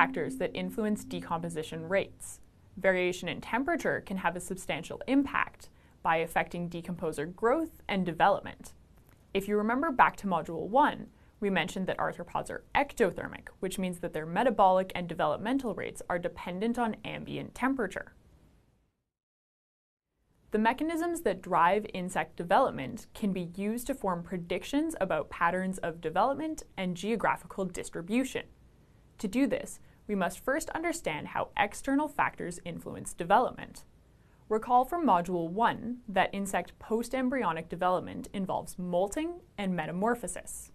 factors that influence decomposition rates. Variation in temperature can have a substantial impact by affecting decomposer growth and development. If you remember back to Module 1, we mentioned that arthropods are ectothermic, which means that their metabolic and developmental rates are dependent on ambient temperature. The mechanisms that drive insect development can be used to form predictions about patterns of development and geographical distribution. To do this, we must first understand how external factors influence development. Recall from Module 1 that insect post-embryonic development involves molting and metamorphosis.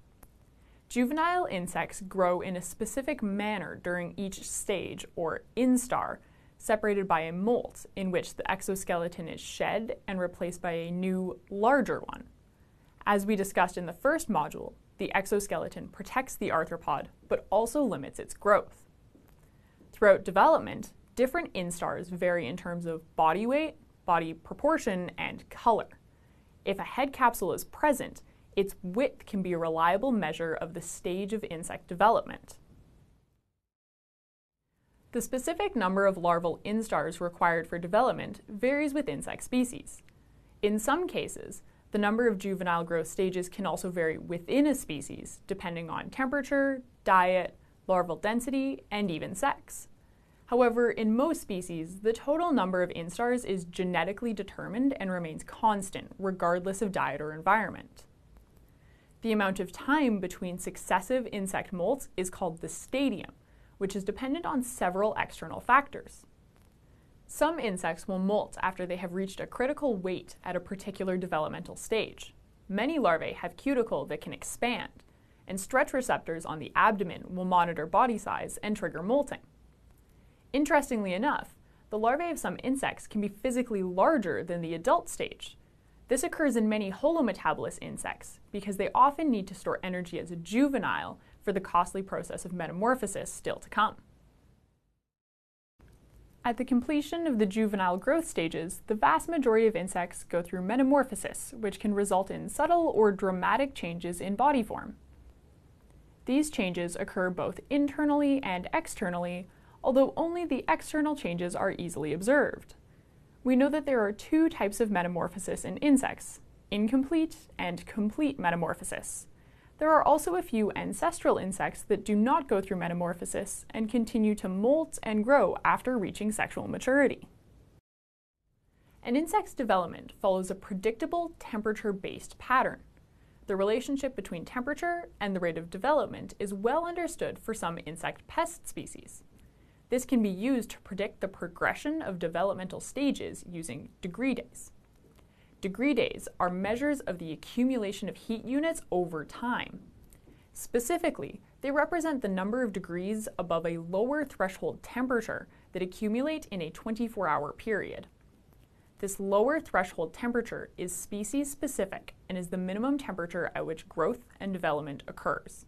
Juvenile insects grow in a specific manner during each stage, or instar, separated by a molt in which the exoskeleton is shed and replaced by a new, larger one. As we discussed in the first module, the exoskeleton protects the arthropod but also limits its growth. Throughout development, different instars vary in terms of body weight, body proportion, and color. If a head capsule is present, its width can be a reliable measure of the stage of insect development. The specific number of larval instars required for development varies with insect species. In some cases, the number of juvenile growth stages can also vary within a species, depending on temperature, diet, larval density, and even sex. However, in most species, the total number of instars is genetically determined and remains constant, regardless of diet or environment. The amount of time between successive insect molts is called the stadium, which is dependent on several external factors. Some insects will molt after they have reached a critical weight at a particular developmental stage. Many larvae have cuticle that can expand, and stretch receptors on the abdomen will monitor body size and trigger molting. Interestingly enough, the larvae of some insects can be physically larger than the adult stage, this occurs in many holometabolous insects because they often need to store energy as a juvenile for the costly process of metamorphosis still to come. At the completion of the juvenile growth stages, the vast majority of insects go through metamorphosis, which can result in subtle or dramatic changes in body form. These changes occur both internally and externally, although only the external changes are easily observed we know that there are two types of metamorphosis in insects, incomplete and complete metamorphosis. There are also a few ancestral insects that do not go through metamorphosis and continue to molt and grow after reaching sexual maturity. An insect's development follows a predictable temperature-based pattern. The relationship between temperature and the rate of development is well understood for some insect pest species. This can be used to predict the progression of developmental stages using degree days. Degree days are measures of the accumulation of heat units over time. Specifically, they represent the number of degrees above a lower threshold temperature that accumulate in a 24-hour period. This lower threshold temperature is species specific and is the minimum temperature at which growth and development occurs.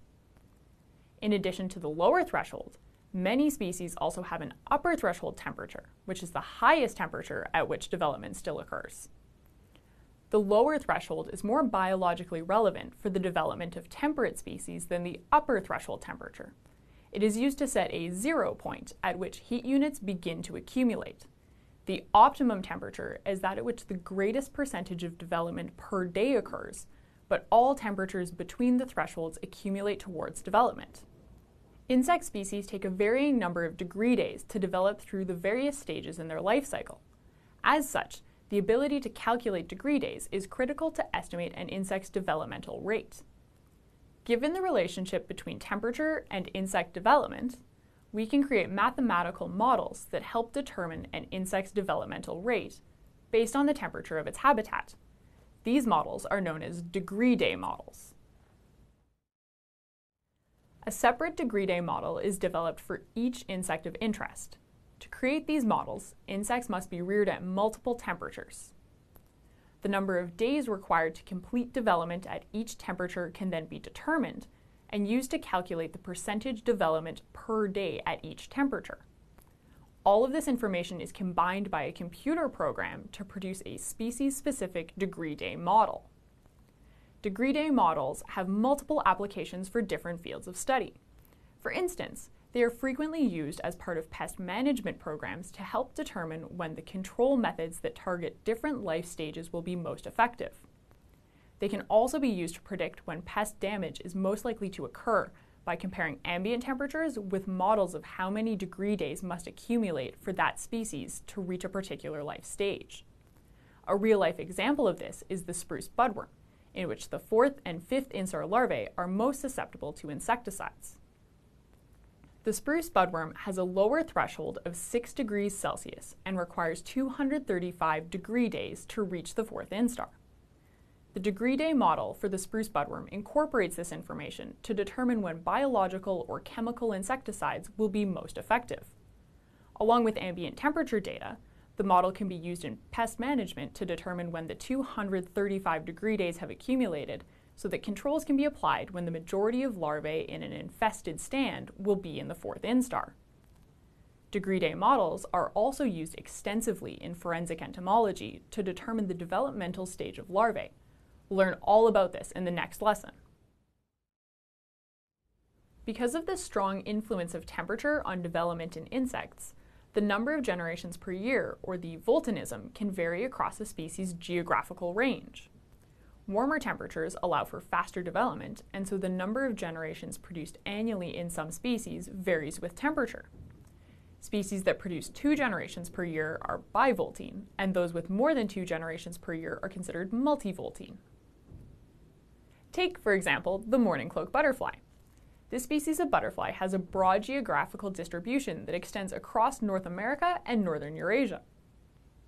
In addition to the lower threshold, Many species also have an upper threshold temperature, which is the highest temperature at which development still occurs. The lower threshold is more biologically relevant for the development of temperate species than the upper threshold temperature. It is used to set a zero point at which heat units begin to accumulate. The optimum temperature is that at which the greatest percentage of development per day occurs, but all temperatures between the thresholds accumulate towards development. Insect species take a varying number of degree days to develop through the various stages in their life cycle. As such, the ability to calculate degree days is critical to estimate an insect's developmental rate. Given the relationship between temperature and insect development, we can create mathematical models that help determine an insect's developmental rate based on the temperature of its habitat. These models are known as degree day models. A separate degree day model is developed for each insect of interest. To create these models, insects must be reared at multiple temperatures. The number of days required to complete development at each temperature can then be determined and used to calculate the percentage development per day at each temperature. All of this information is combined by a computer program to produce a species-specific degree day model degree day models have multiple applications for different fields of study. For instance, They are frequently used as part of pest management programs to help determine when the control methods that target different life stages will be most effective. They can also be used to predict when pest damage is most likely to occur by comparing ambient temperatures with models of how many degree days must accumulate for that species to reach a particular life stage. A real life example of this is the spruce budworm, in which the fourth and fifth instar larvae are most susceptible to insecticides. The spruce budworm has a lower threshold of 6 degrees Celsius and requires 235 degree days to reach the fourth instar. The degree day model for the spruce budworm incorporates this information to determine when biological or chemical insecticides will be most effective. Along with ambient temperature data, the model can be used in pest management to determine when the 235 degree days have accumulated so that controls can be applied when the majority of larvae in an infested stand will be in the fourth instar. Degree day models are also used extensively in forensic entomology to determine the developmental stage of larvae. Learn all about this in the next lesson. Because of the strong influence of temperature on development in insects, the number of generations per year, or the voltinism, can vary across a species' geographical range. Warmer temperatures allow for faster development, and so the number of generations produced annually in some species varies with temperature. Species that produce two generations per year are bivoltine, and those with more than two generations per year are considered multivoltine. Take, for example, the mourning cloak butterfly. This species of butterfly has a broad geographical distribution that extends across North America and northern Eurasia.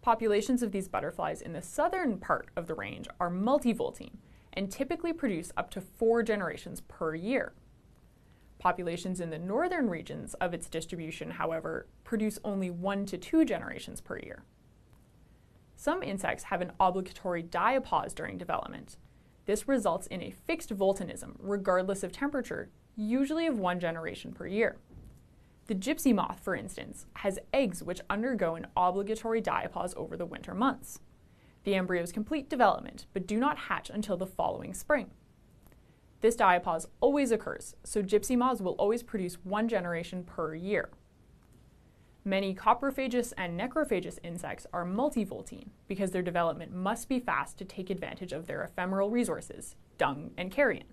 Populations of these butterflies in the southern part of the range are multivoltine and typically produce up to four generations per year. Populations in the northern regions of its distribution, however, produce only one to two generations per year. Some insects have an obligatory diapause during development. This results in a fixed voltinism, regardless of temperature, usually of one generation per year. The gypsy moth, for instance, has eggs which undergo an obligatory diapause over the winter months. The embryos complete development but do not hatch until the following spring. This diapause always occurs, so gypsy moths will always produce one generation per year. Many coprophagous and necrophagous insects are multivoltine because their development must be fast to take advantage of their ephemeral resources, dung and carrion.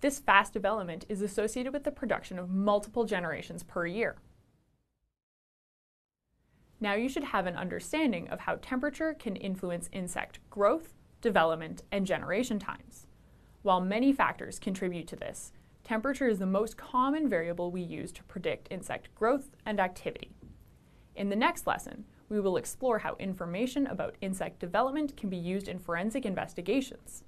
This fast development is associated with the production of multiple generations per year. Now you should have an understanding of how temperature can influence insect growth, development, and generation times. While many factors contribute to this, temperature is the most common variable we use to predict insect growth and activity. In the next lesson, we will explore how information about insect development can be used in forensic investigations.